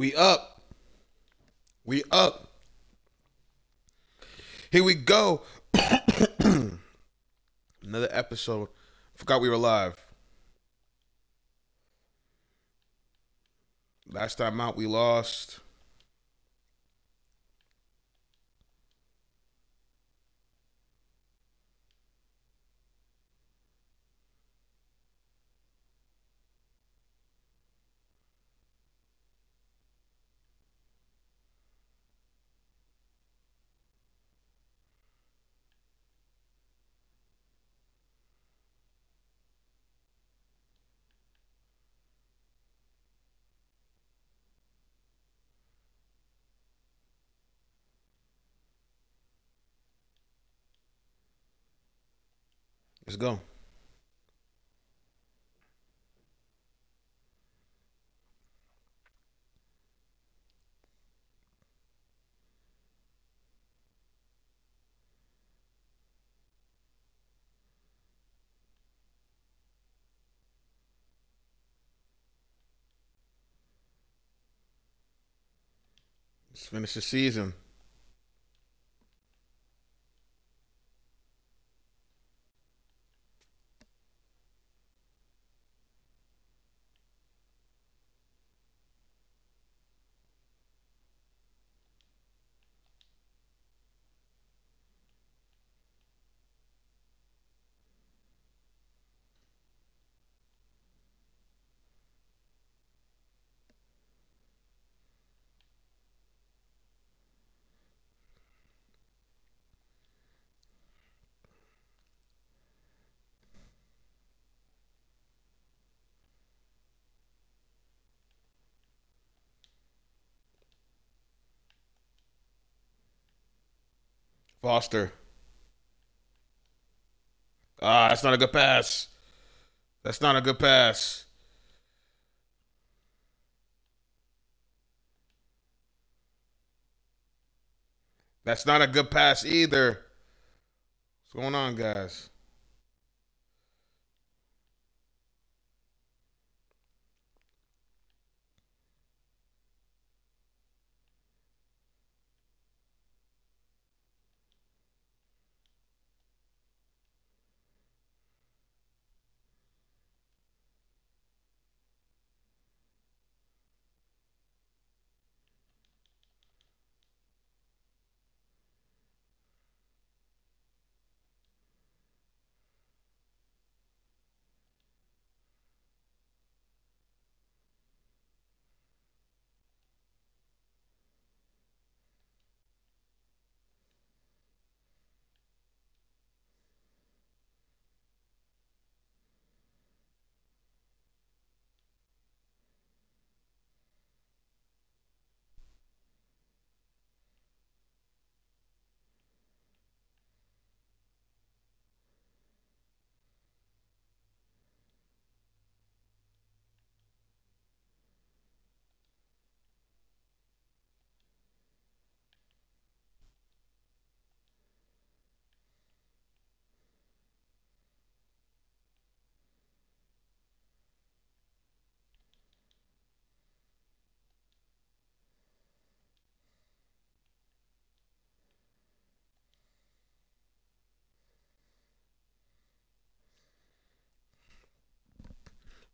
We up. We up. Here we go. Another episode. Forgot we were live. Last time out, we lost. Let's go. Let's finish the season. Foster. Ah, that's not a good pass. That's not a good pass. That's not a good pass either. What's going on, guys?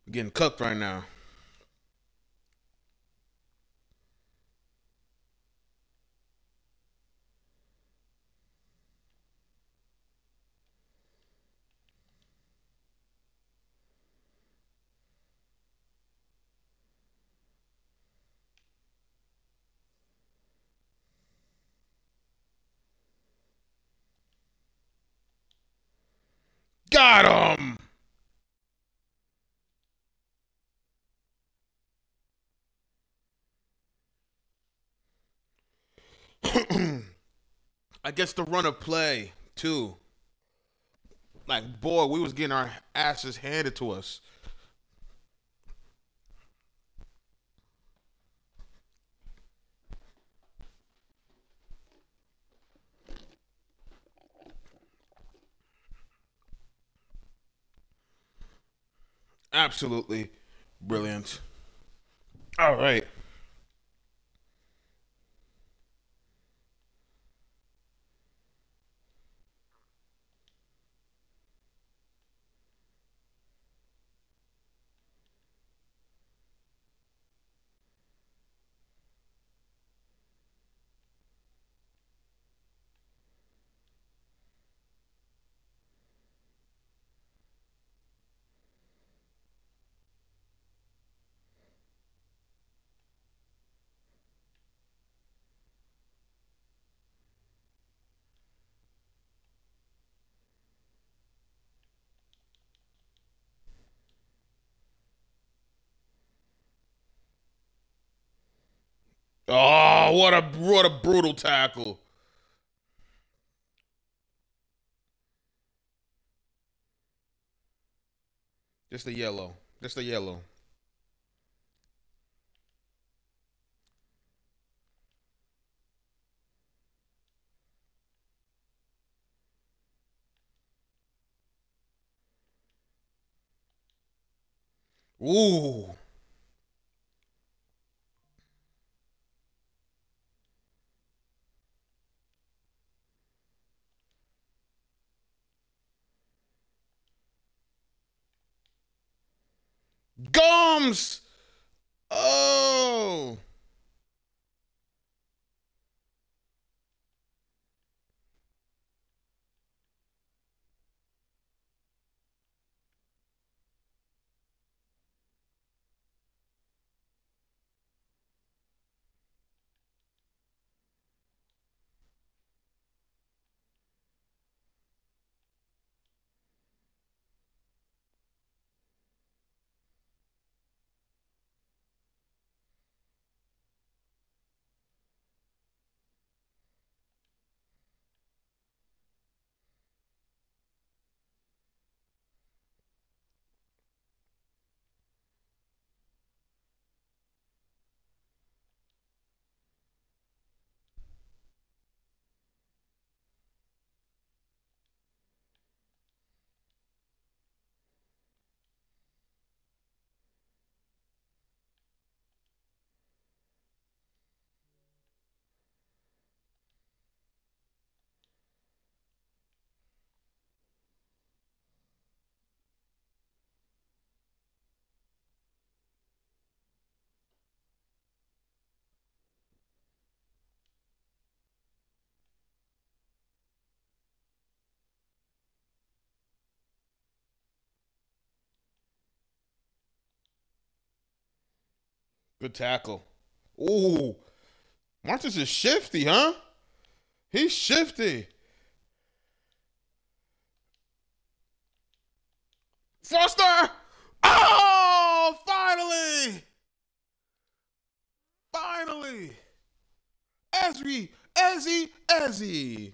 Getting cooked right now. Got him. I guess the run of play too. Like boy, we was getting our asses handed to us. Absolutely brilliant. All right. Oh, what a what a brutal tackle. Just the yellow. Just the yellow. Ooh. Gums. Oh. Good tackle. Ooh. Martins is shifty, huh? He's shifty. Foster! Oh, finally! Finally! Ezri, Ezzy, Ezzy.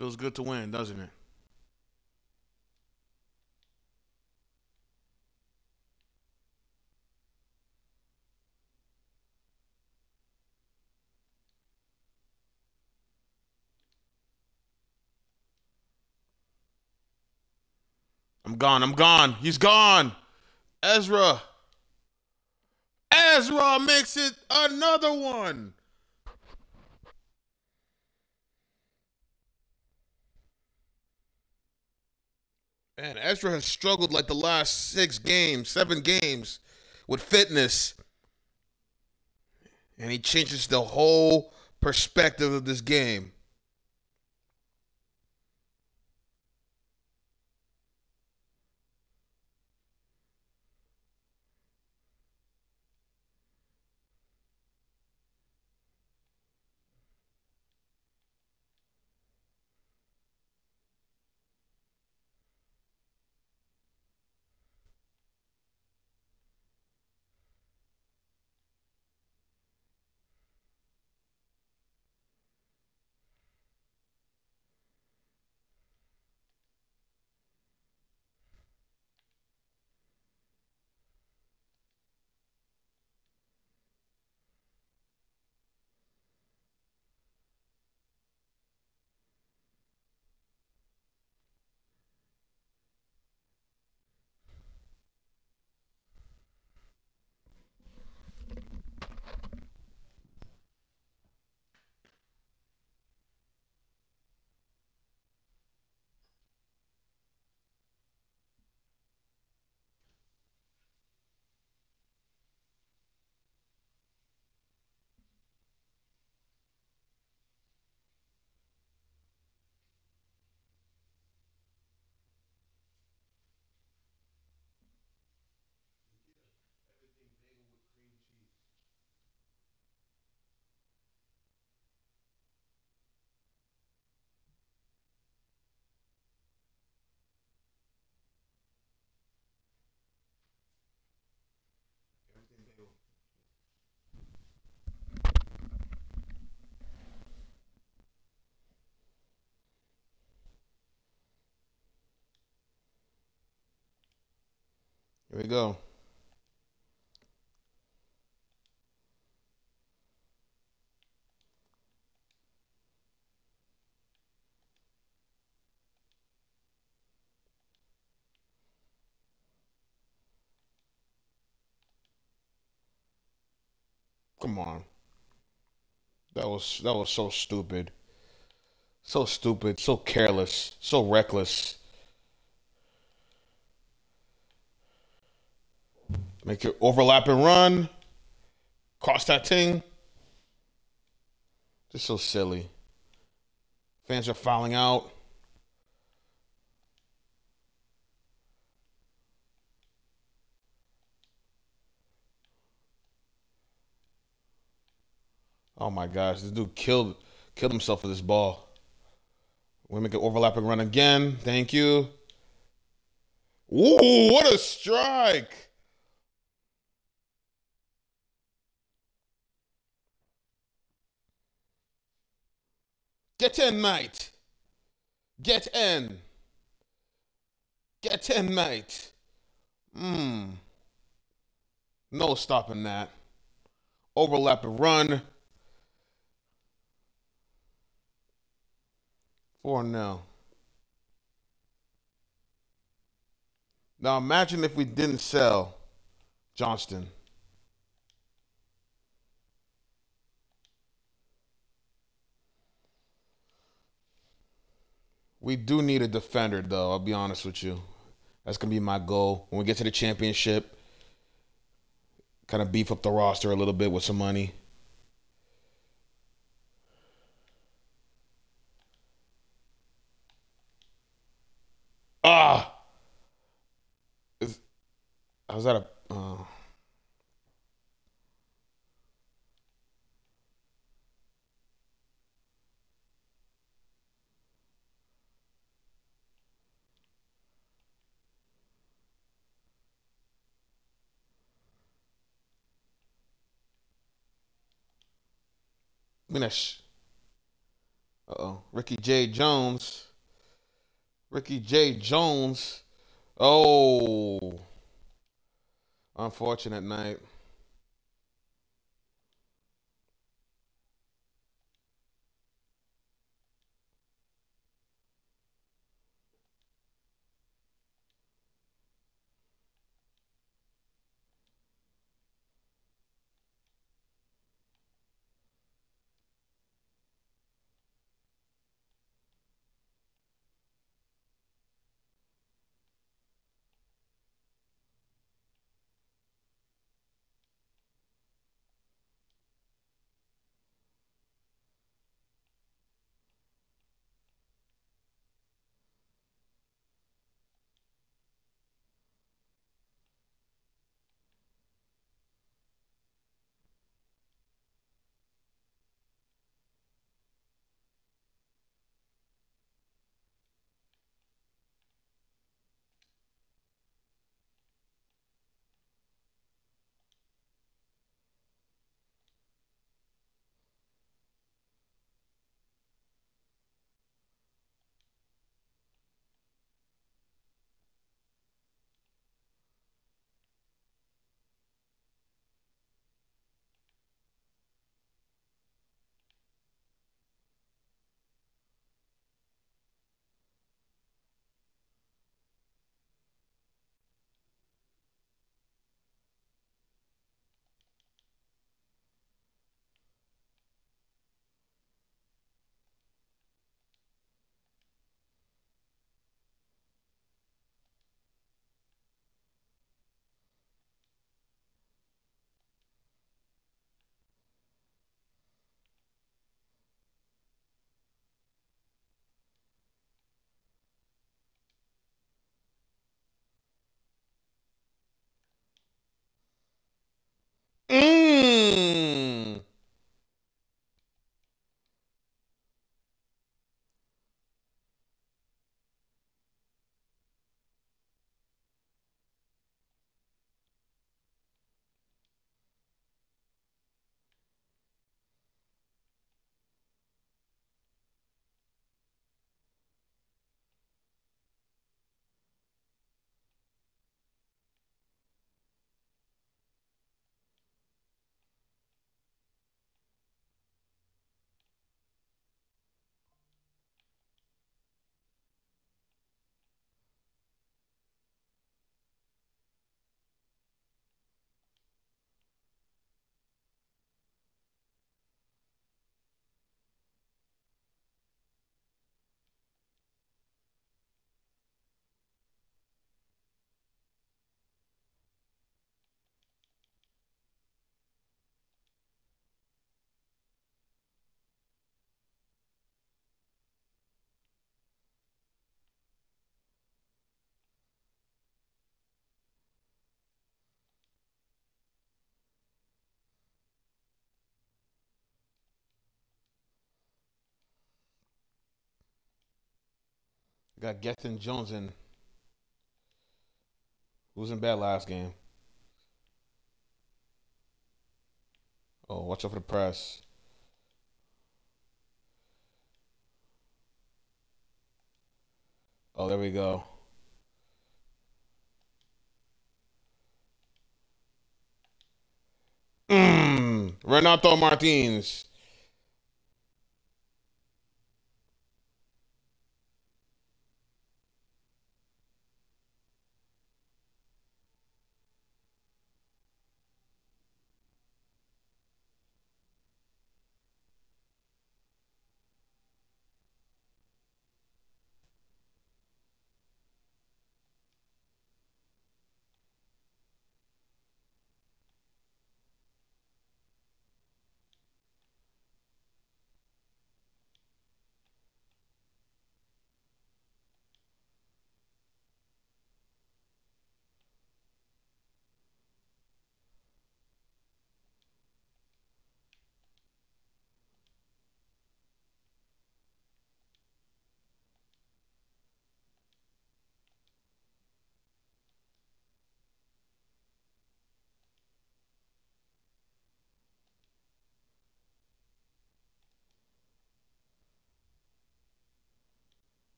Feels good to win, doesn't it? I'm gone. I'm gone. He's gone. Ezra. Ezra makes it another one. Man, Ezra has struggled like the last six games, seven games with fitness. And he changes the whole perspective of this game. Here we go. Come on. That was that was so stupid. So stupid, so careless, so reckless. Make it overlap and run. Cross that thing. Just so silly. Fans are fouling out. Oh my gosh, this dude killed killed himself with this ball. We make an overlapping run again. Thank you. Ooh, what a strike! Get in, mate. Get in. Get in, mate. Mmm. No stopping that. Overlap and run. 4 0. Now imagine if we didn't sell Johnston. We do need a defender, though. I'll be honest with you. That's gonna be my goal when we get to the championship. Kind of beef up the roster a little bit with some money. Ah, is how's that a? Uh, Minesh. Uh oh, Ricky J. Jones. Ricky J. Jones. Oh, unfortunate night. Got Gethin Jones in. Who was in bad last game? Oh, watch out for the press. Oh, there we go. Mmm. Renato Martins.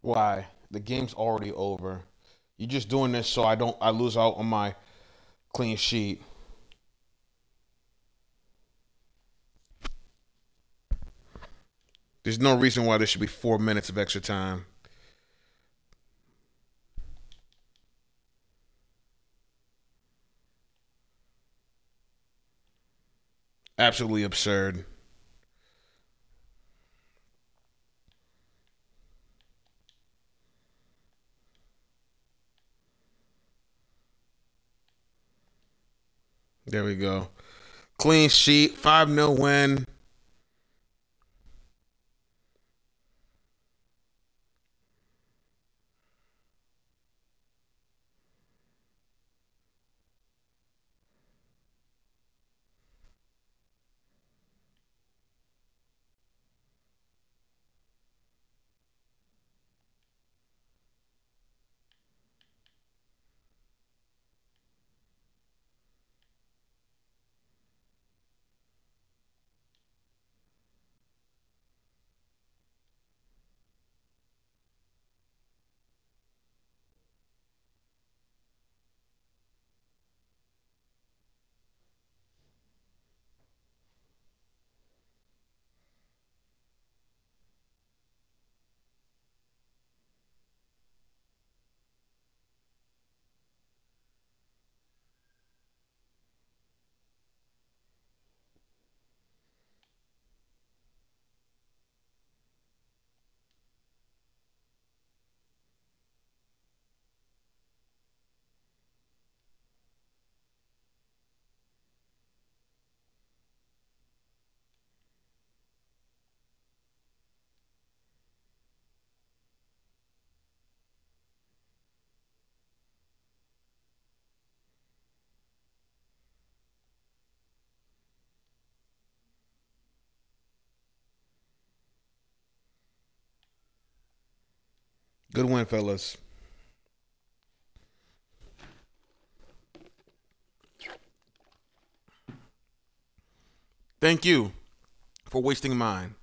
Why? The game's already over. You're just doing this so I don't I lose out on my clean sheet. There's no reason why there should be four minutes of extra time. Absolutely absurd. There we go. Clean sheet, 5 0 win. Good win, fellas. Thank you for wasting mine.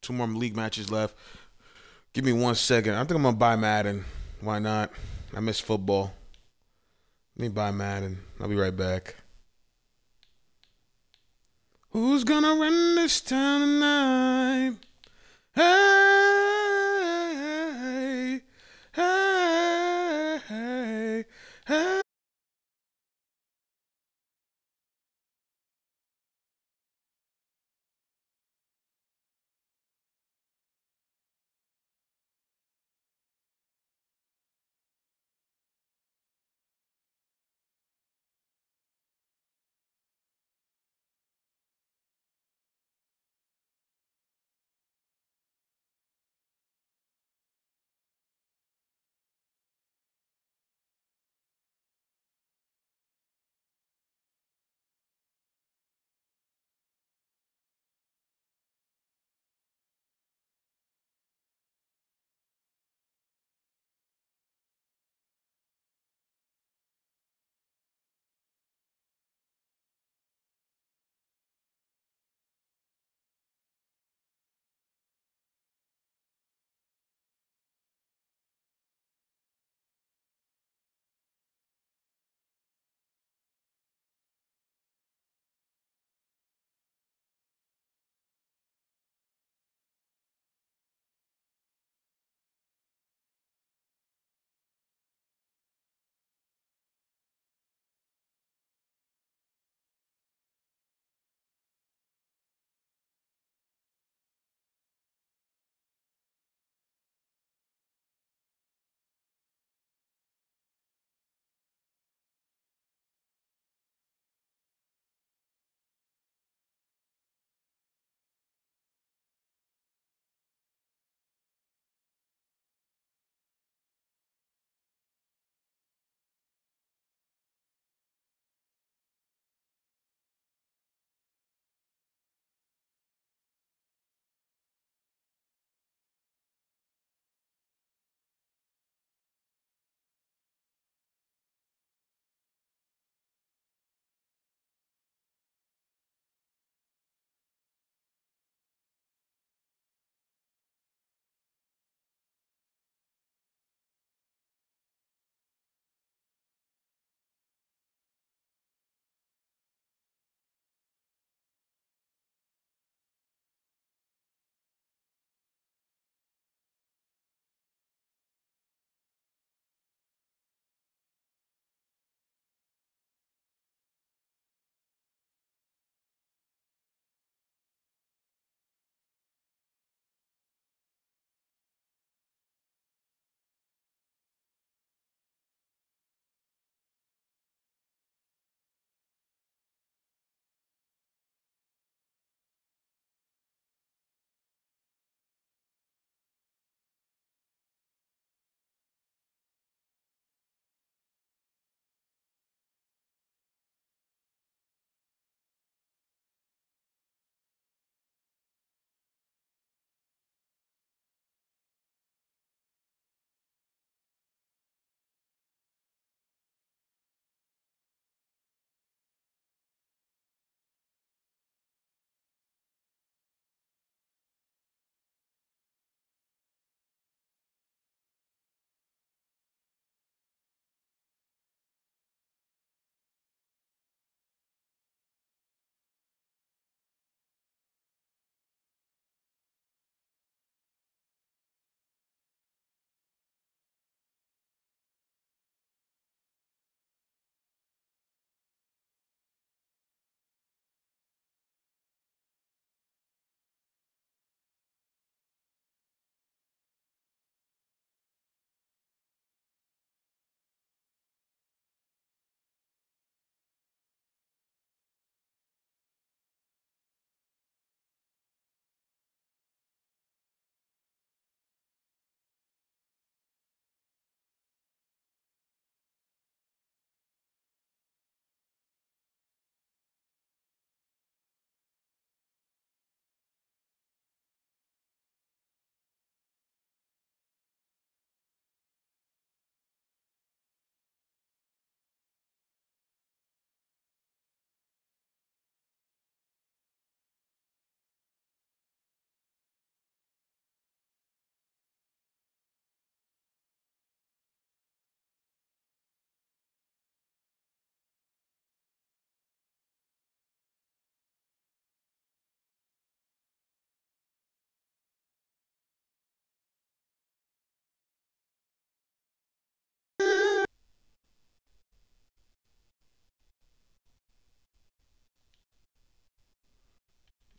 Two more league matches left. Give me one second. I think I'm gonna buy Madden. Why not? I miss football. Let me buy Madden. I'll be right back. Who's gonna run this town tonight? Hey!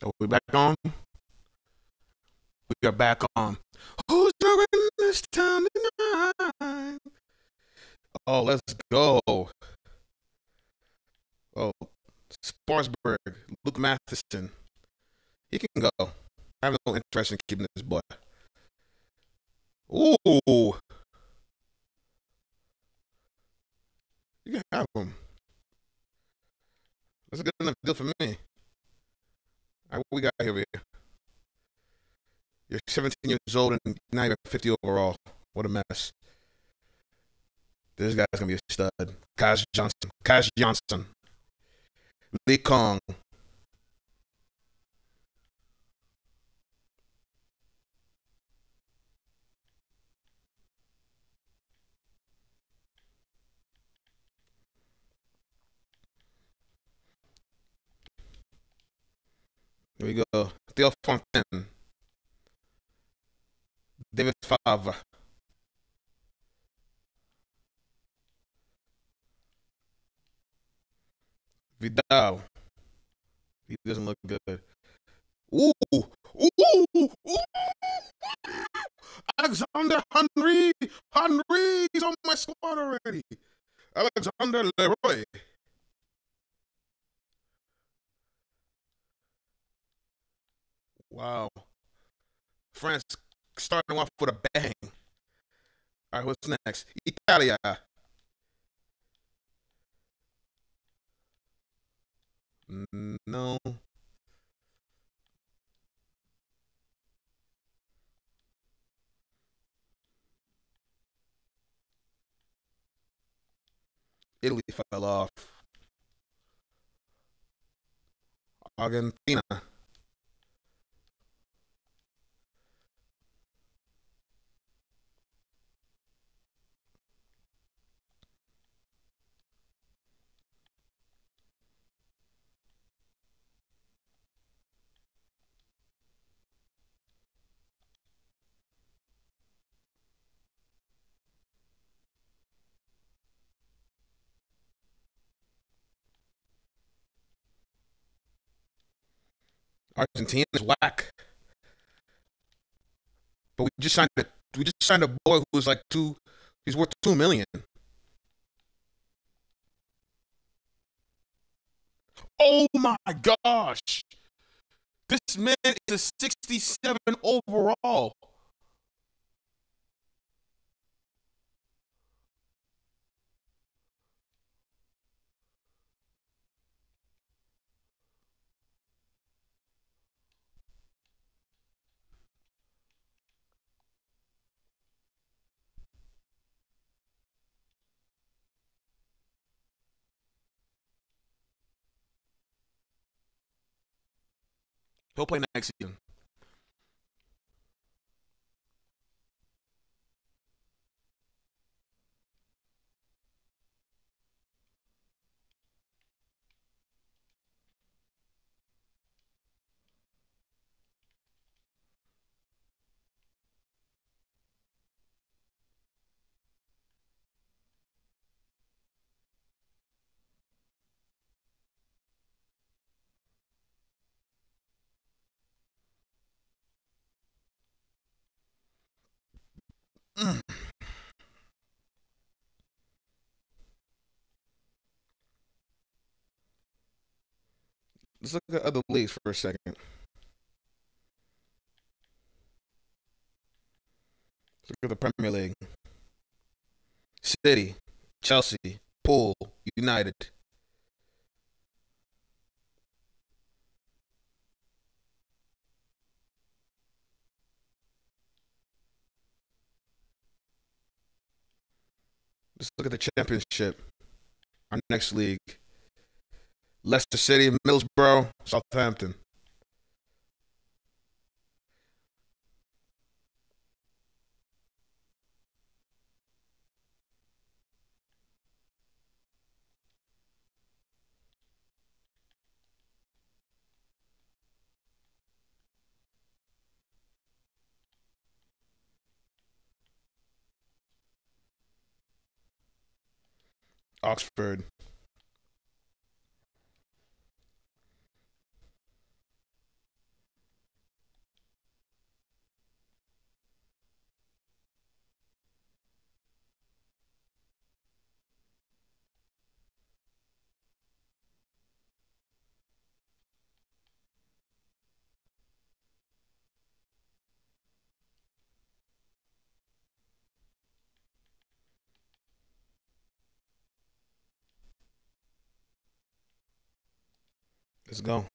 Are we back on? We are back on. Who's knocking this town tonight? Oh, let's go. Oh, Sparsberg, Luke Matheson. He can go. I have no interest in keeping this boy. Ooh. You can have him. That's a good enough deal for me. Right, what we got here? You're 17 years old and now you're 50 overall. What a mess. This guy's gonna be a stud. Cash Johnson. Cash Johnson. Lee Kong. Here we go. Theo Fontaine. David Favre. Vidal. He doesn't look good. Ooh, ooh, ooh, Alexander Henry. Henry's on my squad already. Alexander Leroy. Wow. France starting off with a bang. All right, what's next? Italia. No. Italy fell off. Argentina. Argentina is whack. But we just signed a we just signed a boy who's like two he's worth two million. Oh my gosh. This man is a 67 overall. He'll play next season. Mm. Let's look at other leagues for a second. Let's look at the Premier League. City, Chelsea, Pool, United. Let's look at the championship. Our next league. Leicester City, Middlesbrough, Southampton. Oxford. Let's go.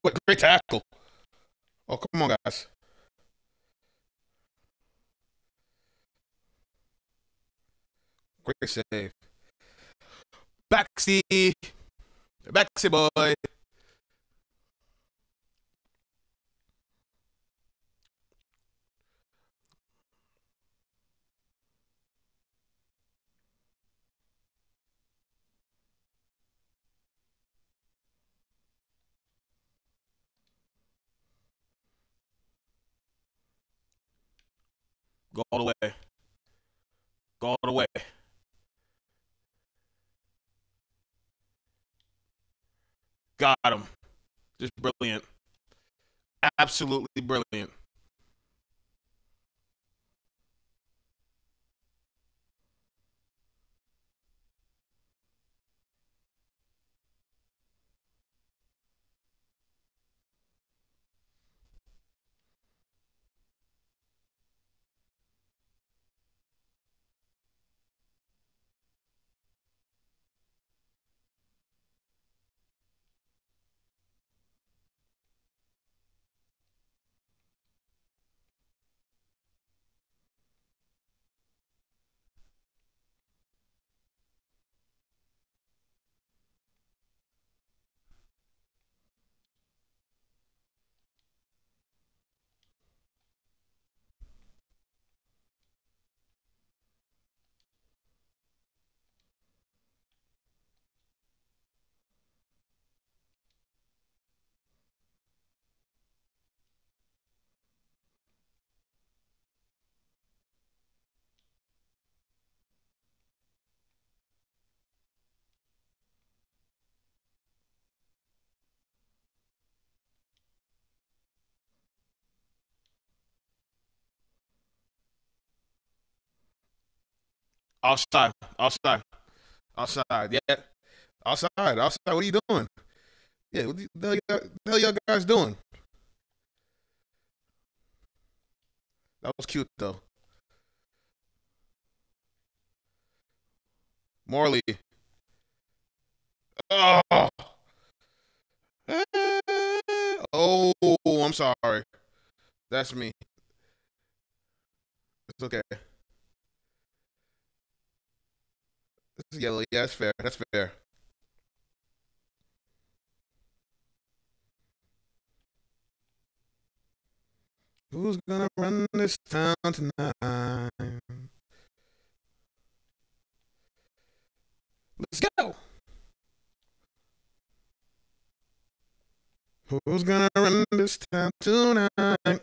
What great tackle. Oh, come on, guys. Great save. Backsy. Backsy boy. Go all the way. Go all the way. Got him. Just brilliant. Absolutely brilliant. Outside. Outside. Outside. Yeah. Outside. Outside. What are you doing? Yeah. What the hell, y'all, guys doing? That was cute though. Morley. Oh. Oh, I'm sorry. That's me. It's okay. This is yellow. Yeah, that's fair. That's fair. Who's gonna run this town tonight? Let's go. Who's gonna run this town tonight?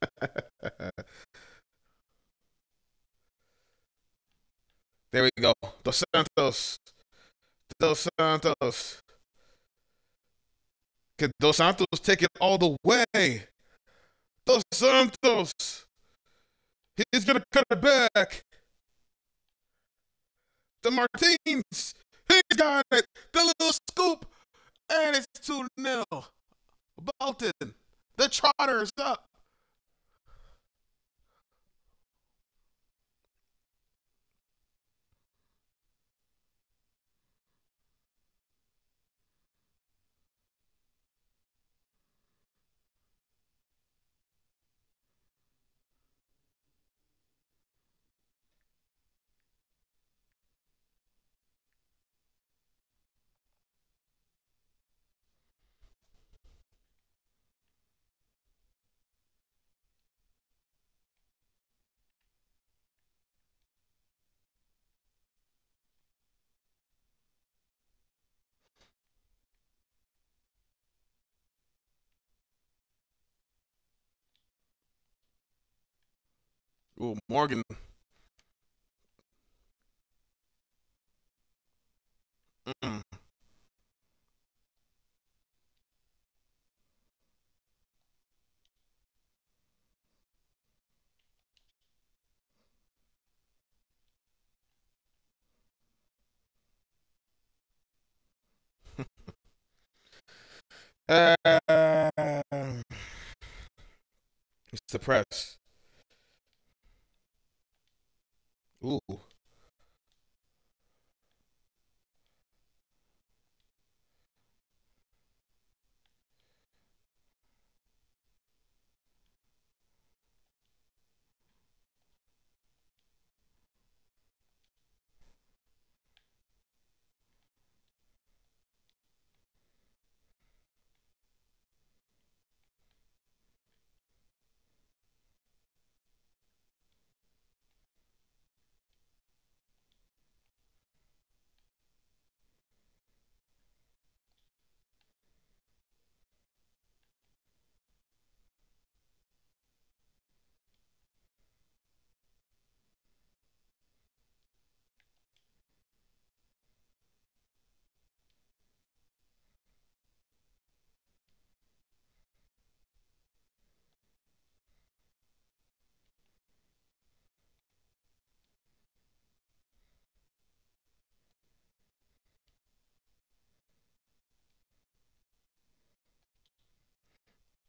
there we go. Dos Santos. Dos Santos. Could Dos Santos take it all the way? Dos Santos. He's gonna cut it back. The Martins. He's got it. The little scoop. And it's 2 0. Bolton. The Trotters up. Ooh, Morgan. Mm. uh, it's the press. Ooh.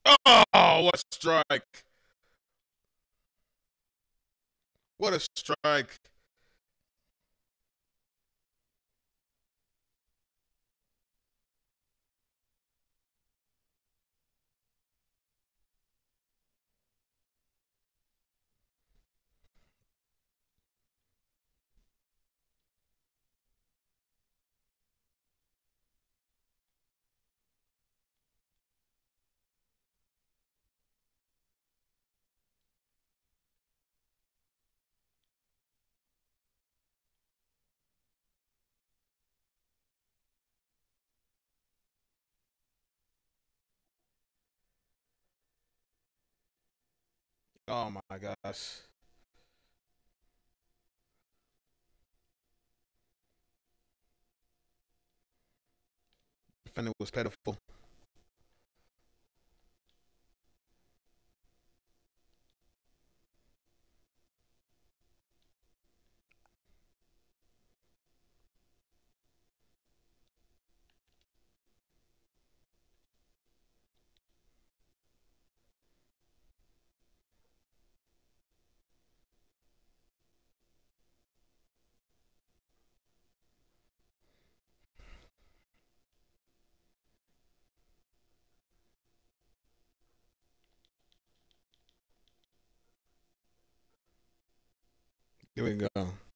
Oh, what a strike. What a strike. Oh my gosh. Defender was pitiful. Here we go.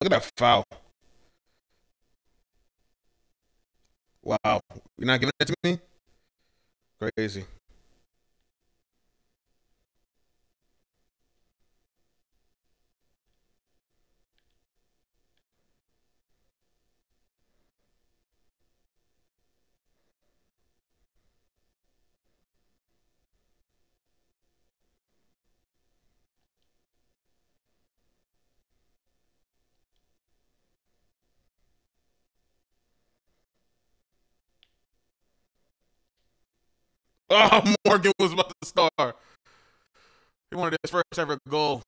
Look at that foul. Wow. You're not giving it to me? Crazy. Oh, Morgan was about to star. He wanted his first ever goal.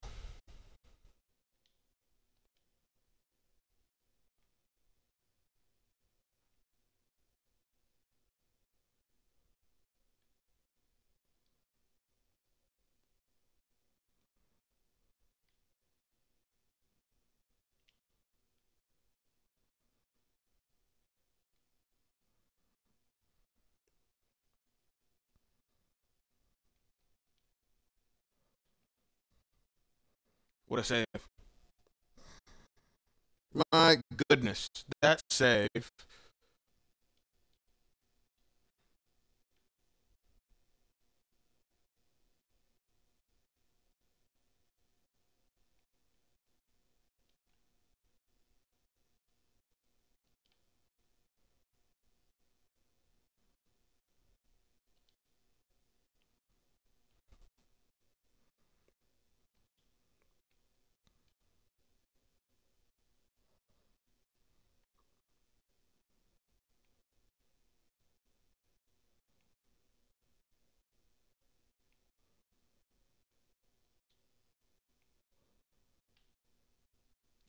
What a save. My goodness. That save.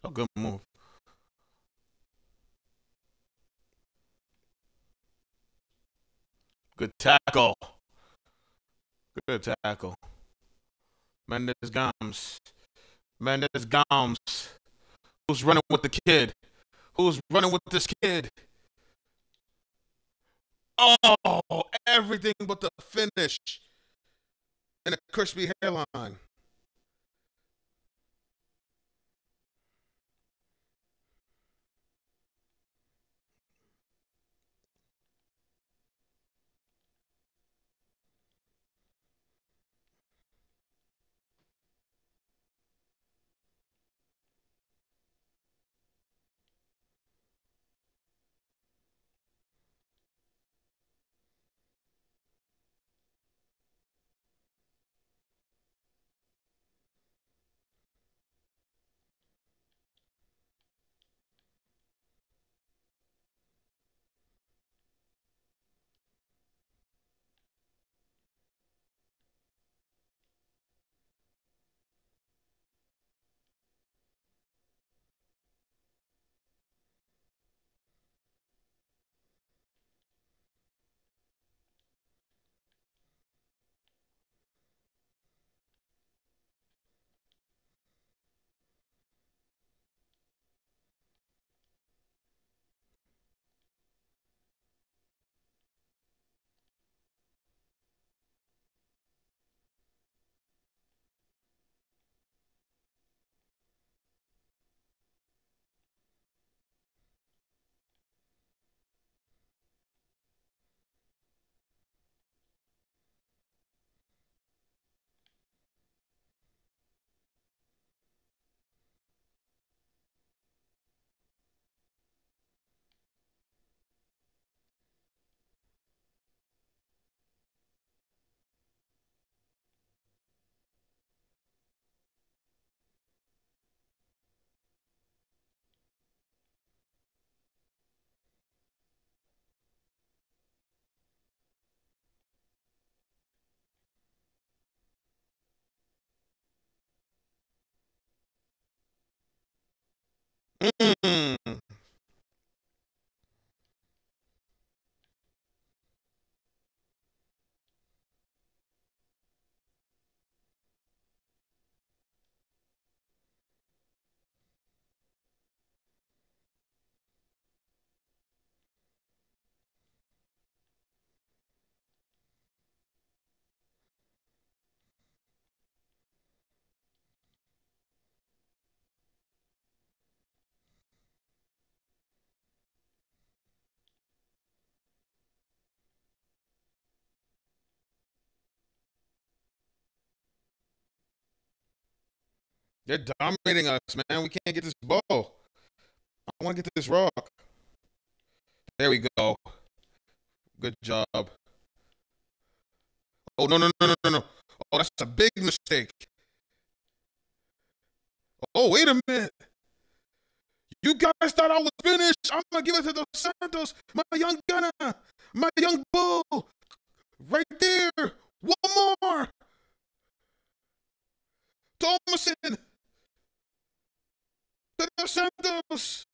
A good move. Good tackle. Good tackle. Mendes Gomes. Mendes Gomes. Who's running with the kid? Who's running with this kid? Oh, everything but the finish and a crispy hairline. Mm. They're dominating us, man. We can't get this ball. I want to get to this rock. There we go. Good job. Oh no no no no no no! Oh, that's a big mistake. Oh wait a minute. You guys thought I was finished. I'm gonna give it to Dos Santos, my young gunner, my young bull. Right there. One more. Thomason. Dos Santos.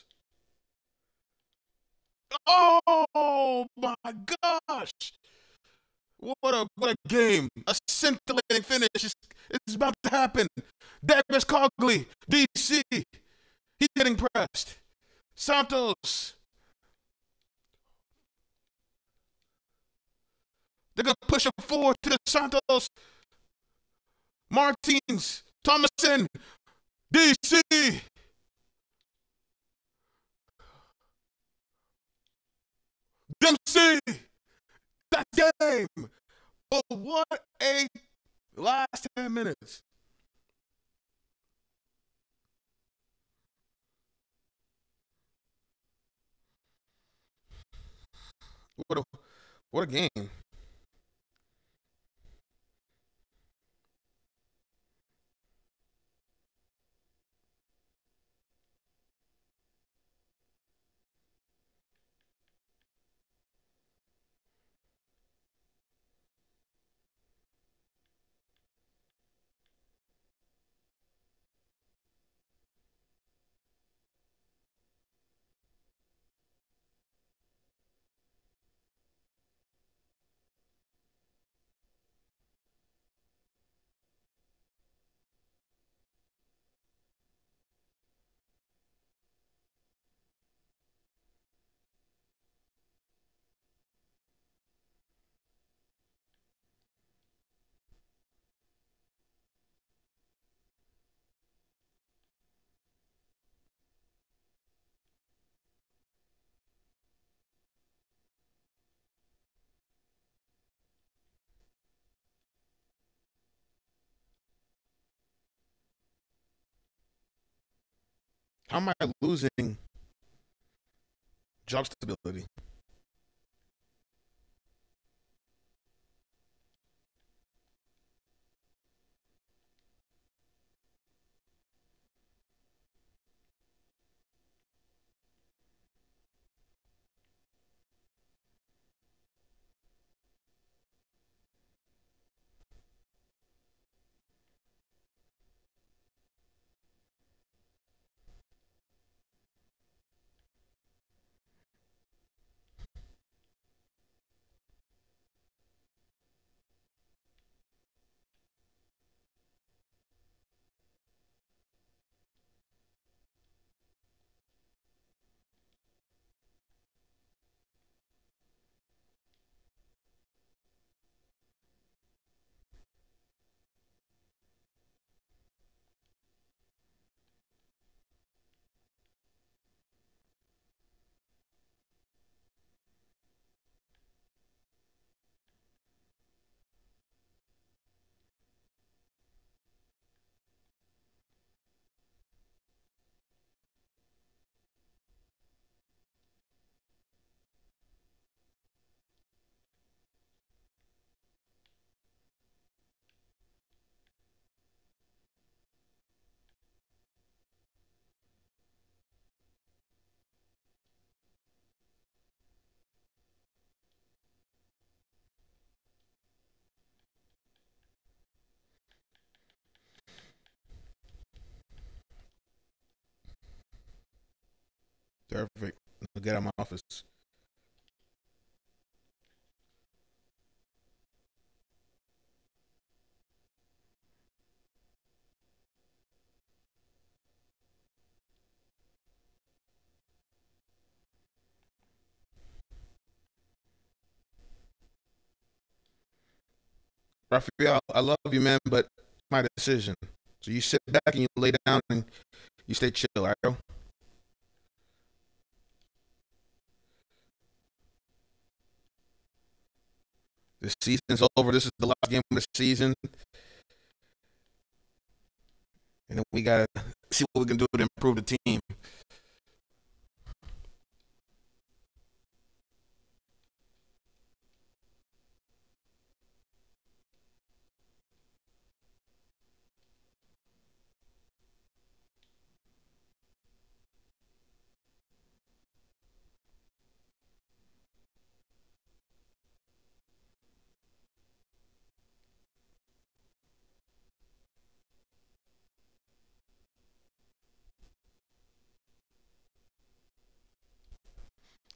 Oh my gosh! What a what a game! A scintillating finish. It's, it's about to happen. Douglas Cogley, DC. He's getting pressed. Santos. They're gonna push him forward to the Santos. Martins, Thomason, DC. Dempsey! That game! But what a last 10 minutes. What a what a game. Am I losing job Perfect. Get out of my office. Raphael, I love you, man, but my decision. So you sit back and you lay down and you stay chill, all right, The season's over. This is the last game of the season. and then we gotta see what we can do to improve the team.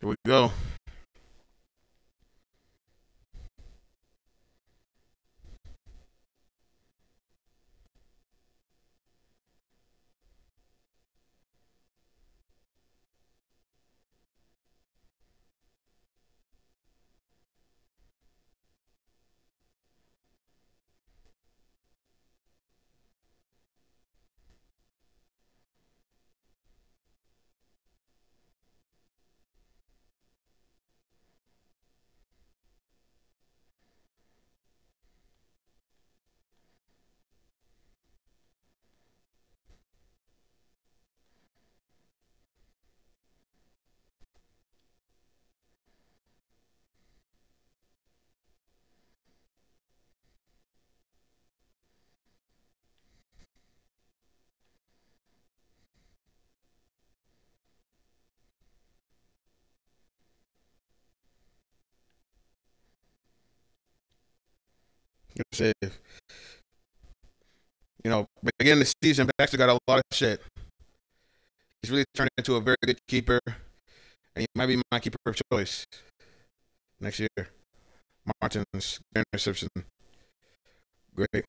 Here we go. Save. You know, beginning the season, Baxter got a lot of shit. He's really turned into a very good keeper, and he might be my keeper of choice next year. Martin's interception. Great.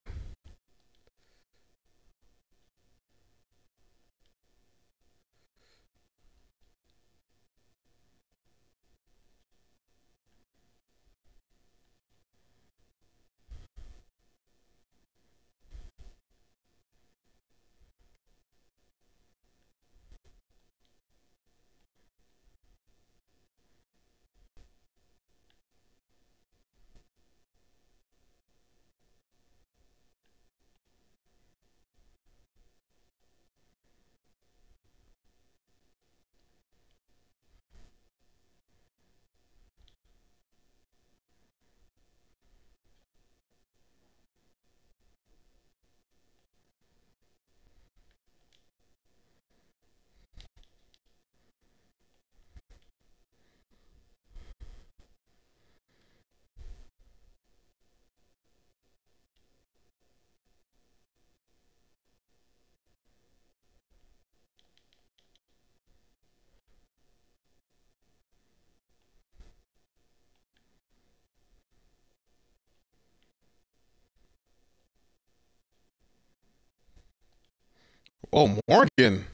Oh, Morgan.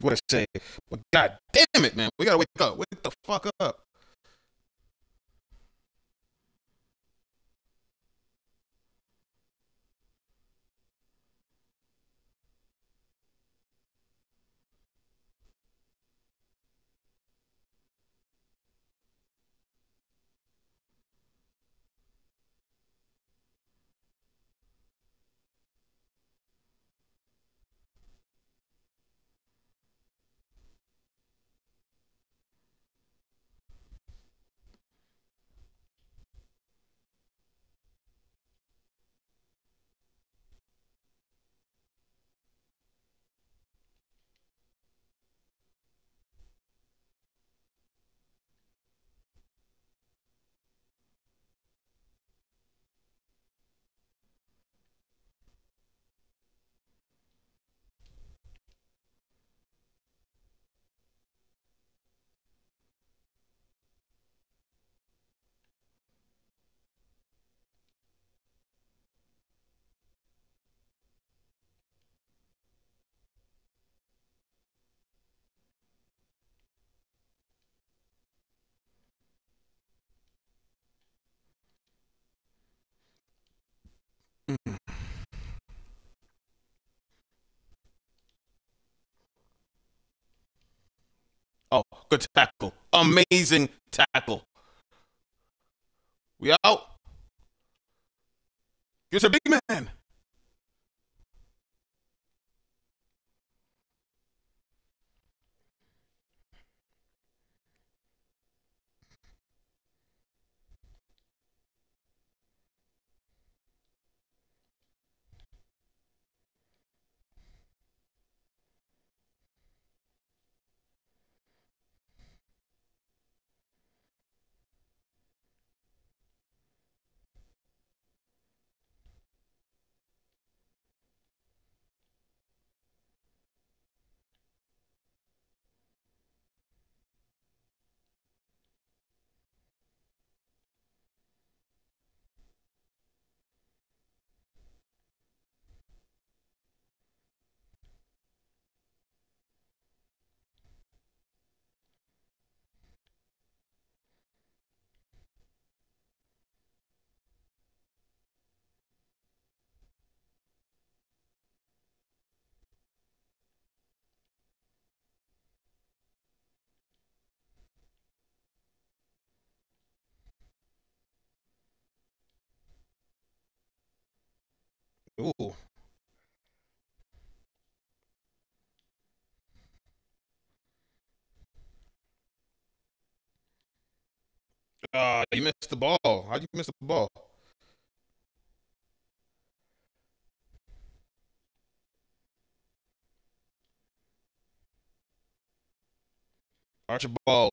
What I say? But God damn it, man. We gotta wake up. Wake the fuck up. Good tackle. Amazing tackle. We out. Here's a big man. Ooh. Uh, you missed the ball. How'd you miss the ball? Archibald.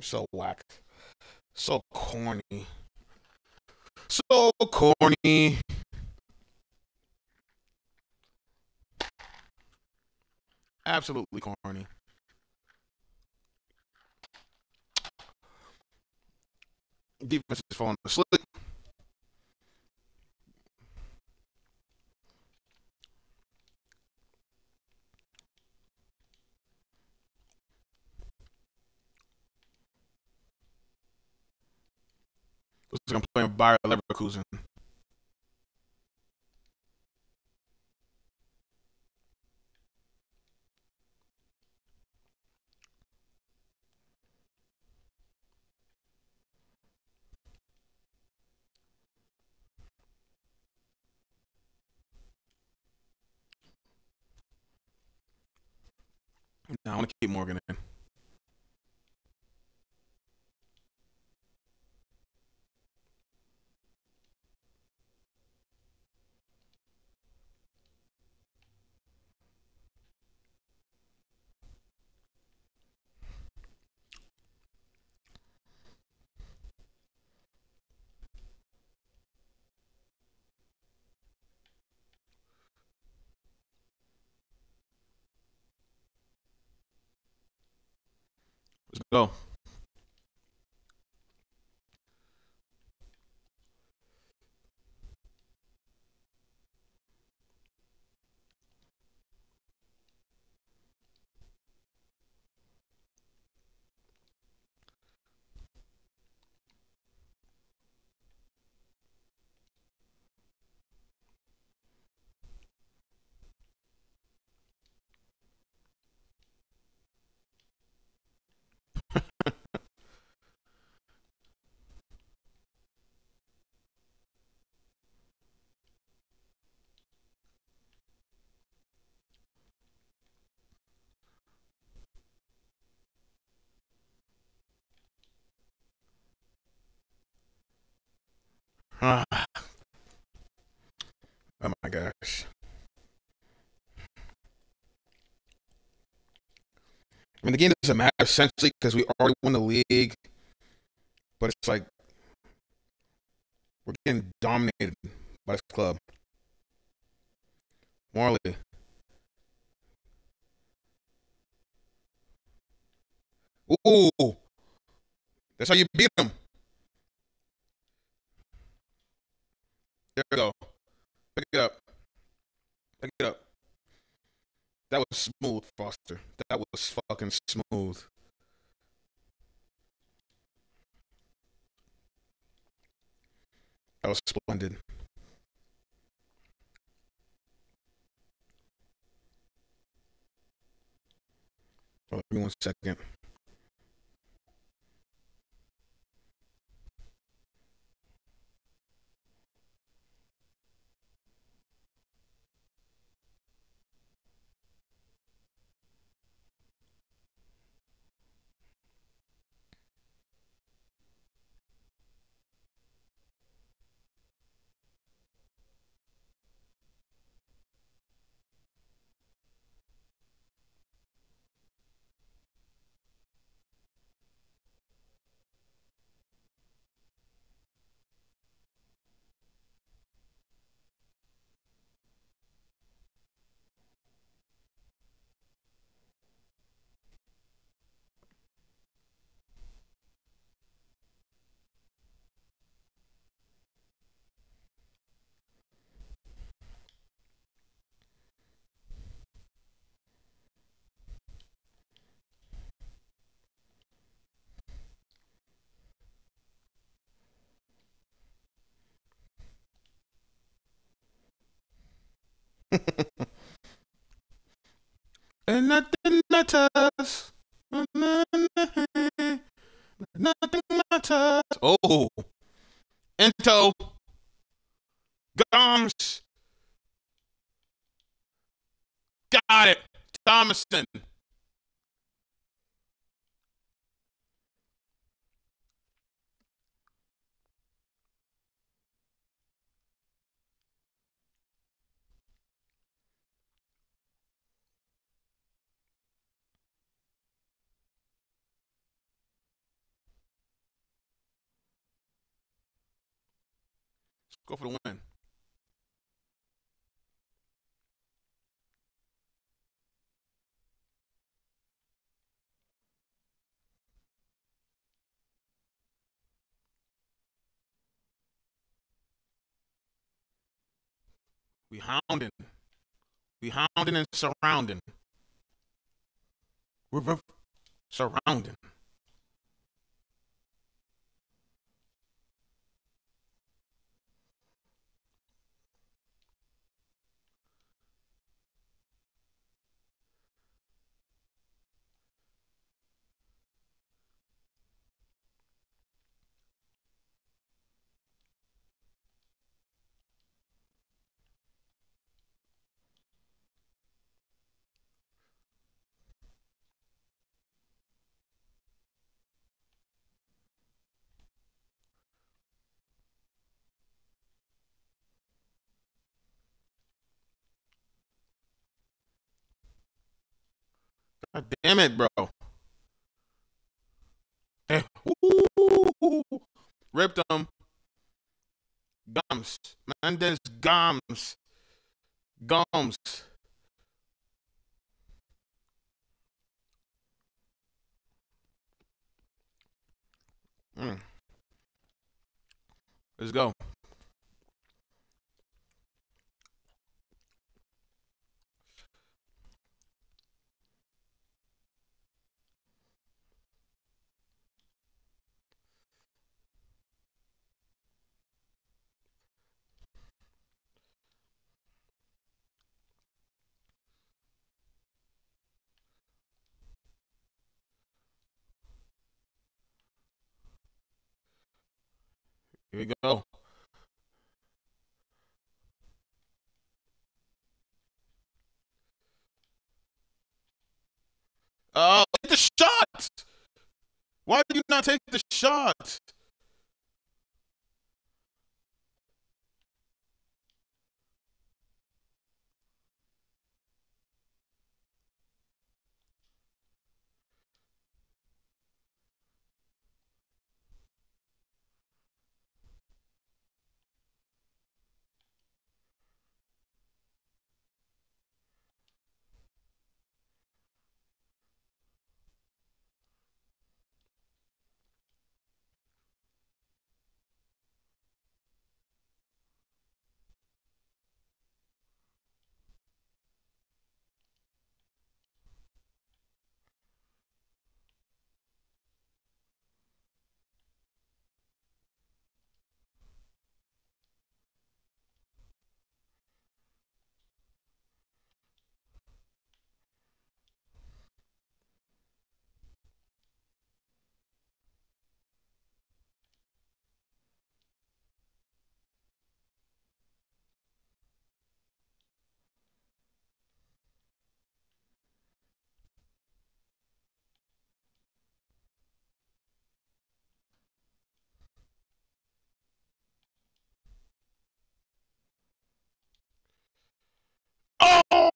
So whack. So corny. So corny. Absolutely corny. Defense is falling asleep. Looks like I'm playing Bayer Leverkusen. No, I want to keep Morgan in. Let's go. Oh my gosh. I mean, the game doesn't matter essentially because we already won the league, but it's like we're getting dominated by this club. Marley. Ooh. That's how you beat them. There we go. Pick it up. Pick it up. That was smooth, Foster. That was fucking smooth. That was splendid. Oh, give me one second. and nothing matters. Nothing matters. Oh, Into Gomes. Got it. Thomason. Go for the win. We hounding. We hounding and surrounding. We're surrounding. God damn it, bro. Hey, Ripped them. Gums. Mendes gums. Gums. Mm. Let's go. Here we go. Oh, the shot! Why do you not take the shot?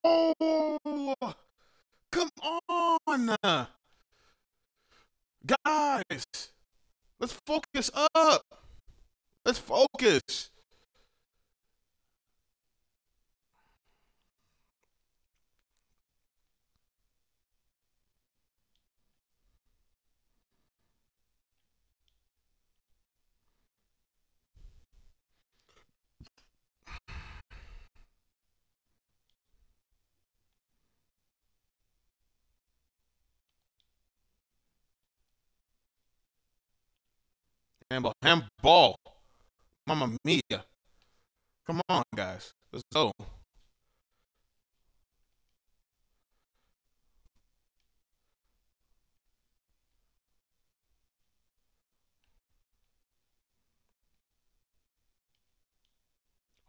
Oh, Come on! Guys, let's focus up. Let's focus. Handball. Handball. Mamma mia. Come on, guys. Let's go.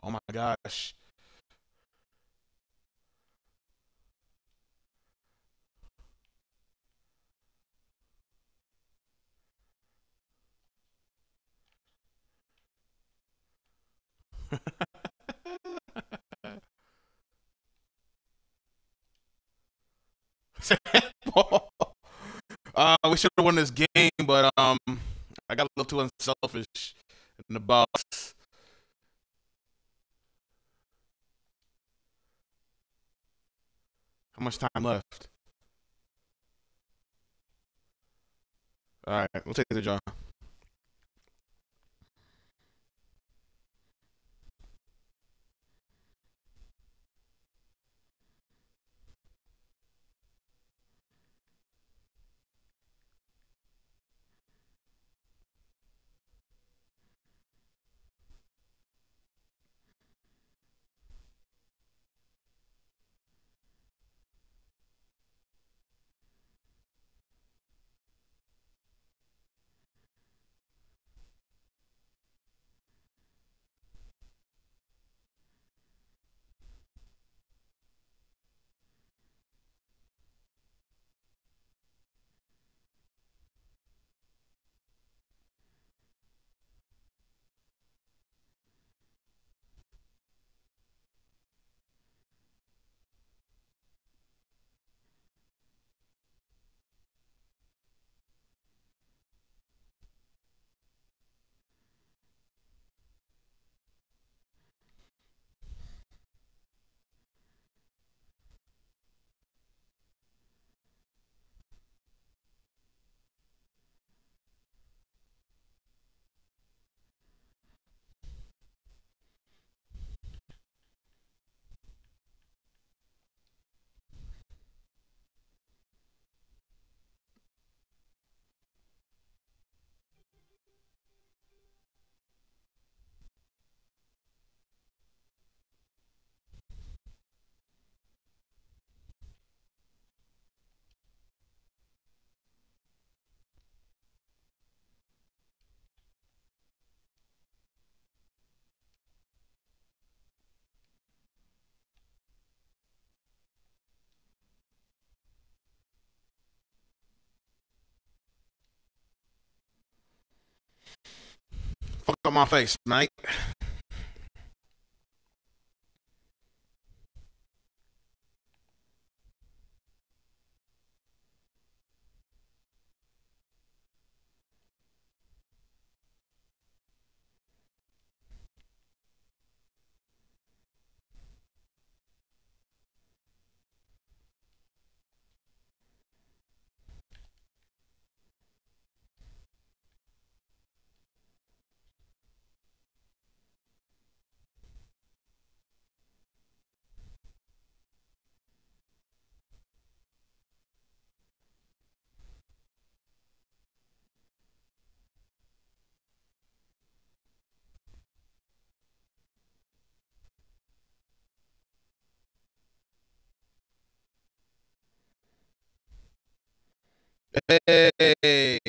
Oh my gosh. uh, we should have won this game, but um, I got a little too unselfish in the box. How much time left? All right, we'll take the draw. Up my face, mate. Hey.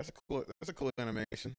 That's a cool. That's a cool animation.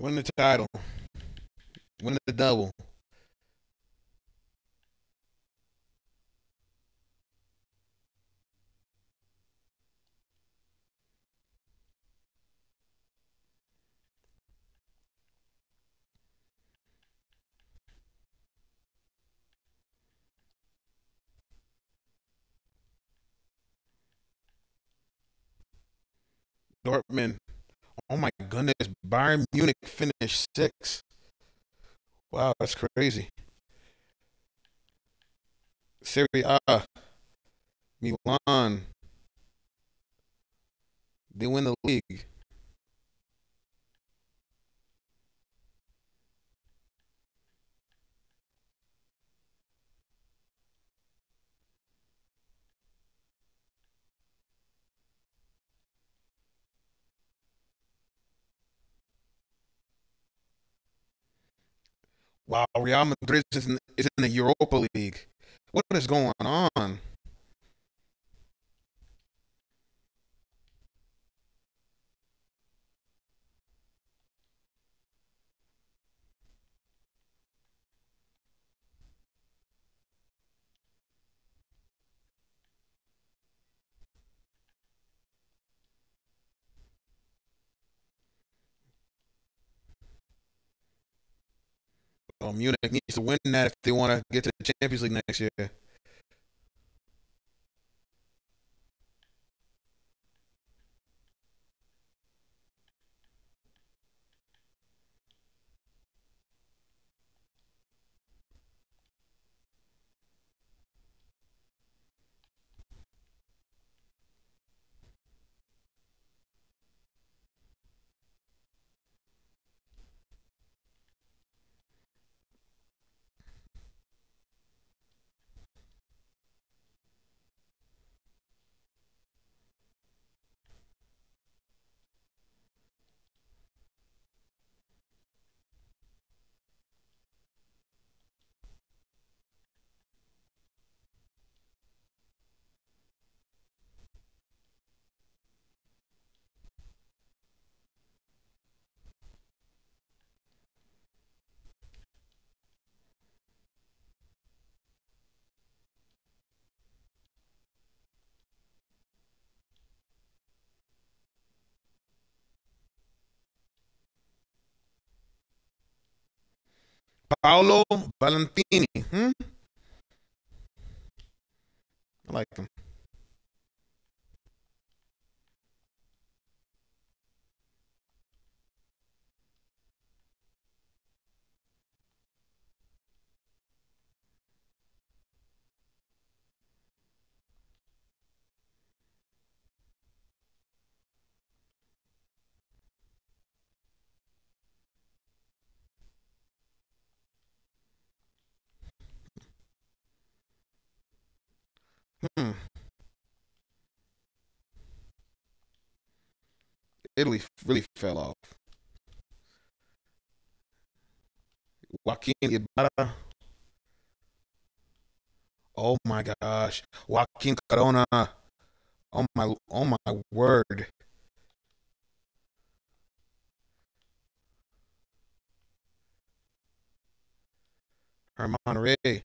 Win the title. Win the double. Dortmund. Oh my goodness. Bayern Munich finished six. Wow, that's crazy. Serie A. Milan. They win the league. Wow, Real Madrid is in, is in the Europa League. What is going on? Well, Munich needs to win that if they want to get to the Champions League next year. Paolo Valentini. Hmm? I like him. Hmm. Italy really fell off. Joaquin Ibarra. Oh my gosh. Joaquin Corona. Oh my oh my word. Herman Ray.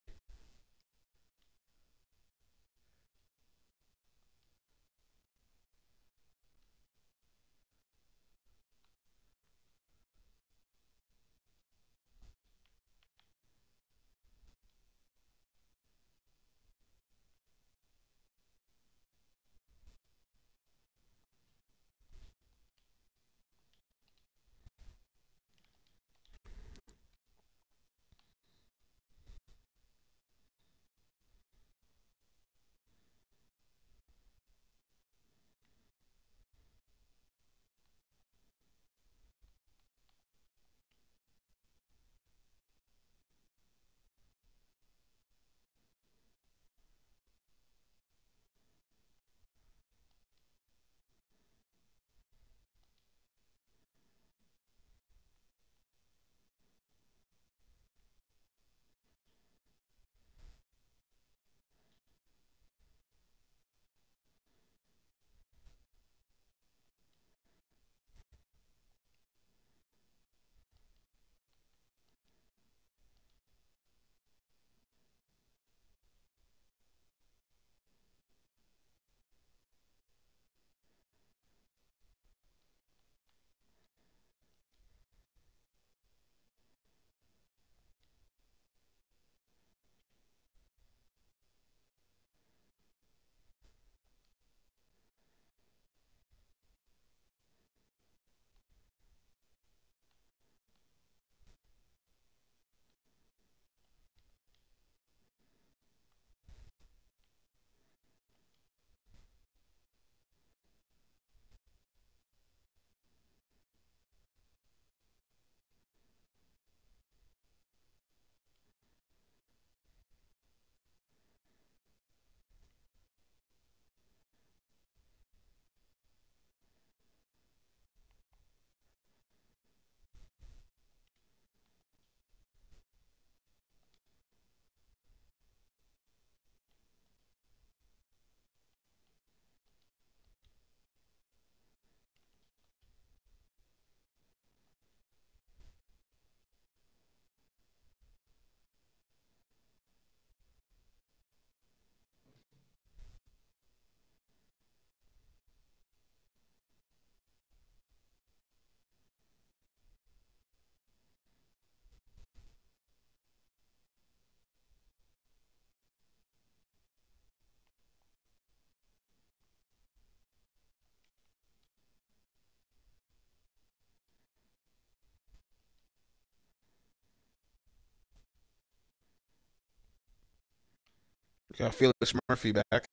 Got Felix Murphy back.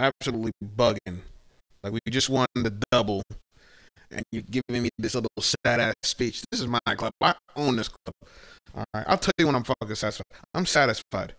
Absolutely bugging. Like we just won the double, and you're giving me this little sad ass speech. This is my club. I own this club. All right, I'll tell you when I'm fucking satisfied. I'm satisfied.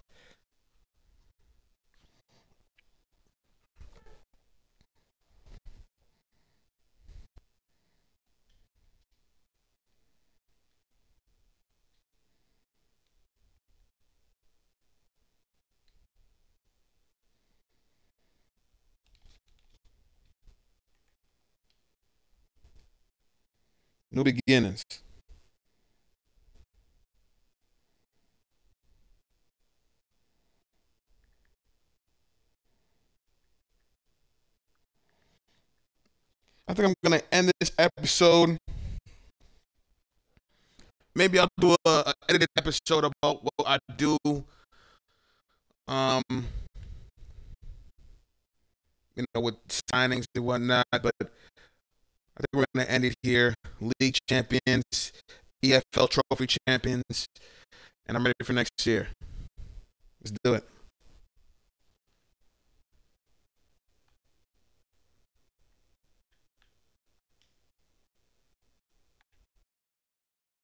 New beginnings. I think I'm gonna end this episode. Maybe I'll do a, a edited episode about what I do. Um, you know, with signings and whatnot, but I think we're going to end it here. League champions, EFL trophy champions, and I'm ready for next year. Let's do it.